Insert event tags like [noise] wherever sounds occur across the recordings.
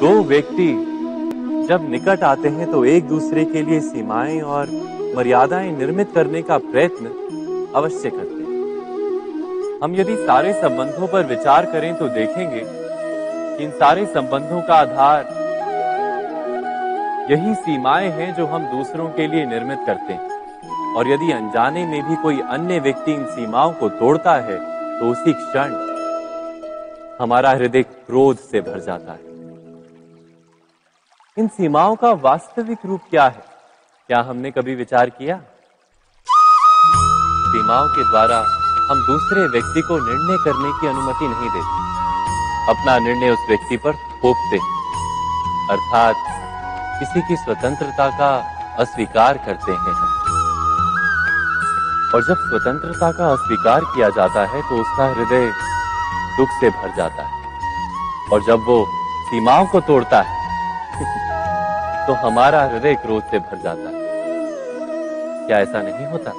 दो व्यक्ति जब निकट आते हैं तो एक दूसरे के लिए सीमाएँ और मर्यादाएँ निर्मित करने का प्रयत्न अवश्य करते हैं। हम यदि सारे संबंधों पर विचार करें तो देखेंगे कि इन सारे संबंधों का आधार यही सीमाएँ हैं जो हम दूसरों के लिए निर्मित करते हैं। और यदि अनजाने में भी कोई अन्य व्यक्ति इन सीमाओं को तोड़ता है तो उसी क्षण हमारा हृदय क्रोध से भर जाता है। इन सीमाओं का वास्तविक रूप क्या है? क्या हमने कभी विचार किया? सीमाओं के द्वारा हम दूसरे व्यक्ति को निर्णय करने की अनुमति नहीं देते। अपना निर्णय उस व्यक्ति पर थोपते अर्थात, किसी की स्वतंत्रता का अस्वीकार करते हैं और जब स्वतंत्रता का अस्वीकार किया जाता है तो उसका हृदय दुख से भर जाता है। और जब वो सीमाओं को तोड़ता है [laughs] तो हमारा हृदय क्रोध से भर जाता है। क्या ऐसा नहीं होता?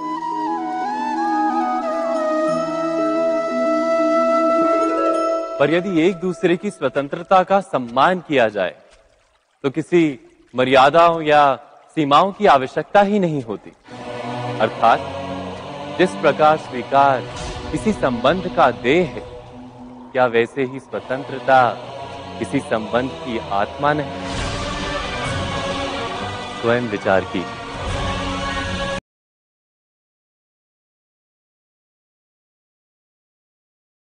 पर यदि एक दूसरे की स्वतंत्रता का सम्मान किया जाए तो किसी मर्यादाओं या सीमाओं की आवश्यकता ही नहीं होती। अर्थात, जिस प्रकार स्वीकार किसी संबंध का देह है, क्या वैसे ही स्वतंत्रता किसी संबंध की आत्मा नहीं? स्वयं विचार कीजिए